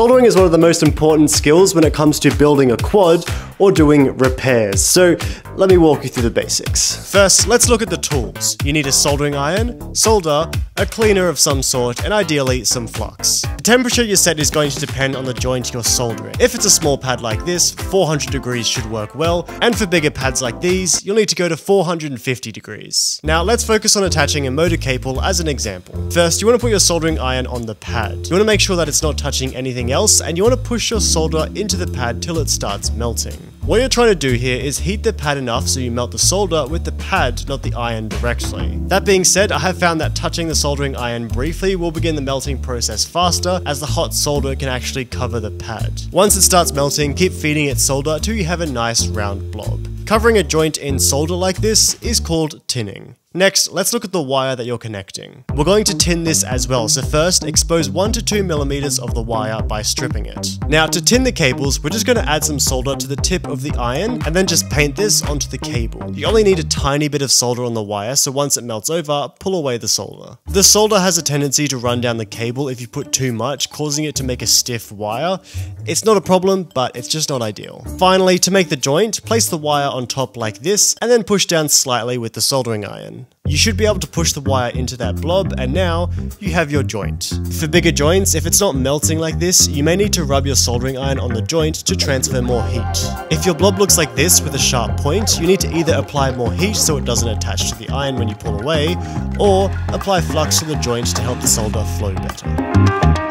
Soldering is one of the most important skills when it comes to building a quad or doing repairs, so let me walk you through the basics. First, let's look at the tools. You need a soldering iron, solder, a cleaner of some sort, and ideally some flux. The temperature you set is going to depend on the joint you're soldering. If it's a small pad like this, 400 degrees should work well, and for bigger pads like these, you'll need to go to 450 degrees. Now let's focus on attaching a motor cable as an example. First, you want to put your soldering iron on the pad. You want to make sure that it's not touching anything else, and you want to push your solder into the pad till it starts melting. What you're trying to do here is heat the pad enough so you melt the solder with the pad, not the iron directly. That being said, I have found that touching the soldering iron briefly will begin the melting process faster as the hot solder can actually cover the pad. Once it starts melting, keep feeding it solder till you have a nice round blob. Covering a joint in solder like this is called tinning. Next, let's look at the wire that you're connecting. We're going to tin this as well, so first, expose 1 to 2 millimeters of the wire by stripping it. Now, to tin the cables, we're just going to add some solder to the tip of the iron, and then just paint this onto the cable. You only need a tiny bit of solder on the wire, so once it melts over, pull away the solder. The solder has a tendency to run down the cable if you put too much, causing it to make a stiff wire. It's not a problem, but it's just not ideal. Finally, to make the joint, place the wire on top like this, and then push down slightly with the soldering iron. You should be able to push the wire into that blob and now you have your joint. For bigger joints, if it's not melting like this, you may need to rub your soldering iron on the joint to transfer more heat. If your blob looks like this with a sharp point, you need to either apply more heat so it doesn't attach to the iron when you pull away, or apply flux to the joint to help the solder flow better.